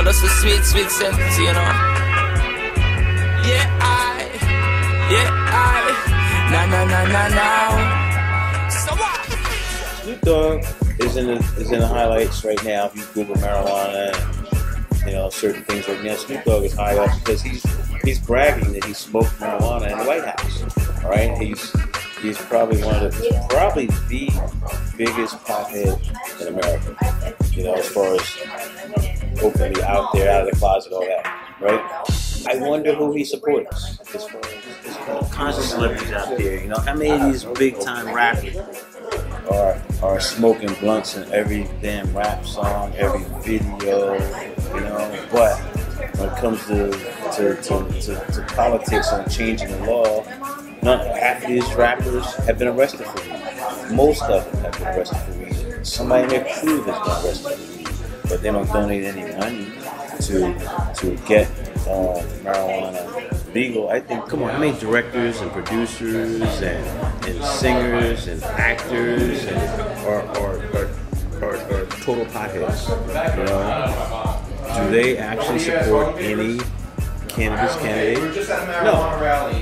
And that's the sweet, sweet sense, you know. Yeah, I, yeah, I, na na na na now. So what? Snoop Dogg is in the is in the highlights right now. If you Google marijuana, you know certain things right now. Snoop Dogg is high up because he's he's bragging that he smoked marijuana in the White House. All right, he's he's probably one of the probably the biggest pothead in America. You know, as far as openly out there, out of the closet, all that. Right. I wonder who he supports. As far as, as far as conscious celebrities out there, you know, how many of these big time rappers are are smoking blunts in every damn rap song, every video, you know. But when it comes to to, to, to, to politics and changing the law, not half of these rappers have been arrested for weed. Most of them have been arrested for weed. Somebody in their crew has been arrested for weed, but they don't donate any money to to get uh, marijuana legal. I think. Come on, how many directors and producers and, and singers and actors and are are, are, are, are total potheads? You know, do they actually support any cannabis candidate? No.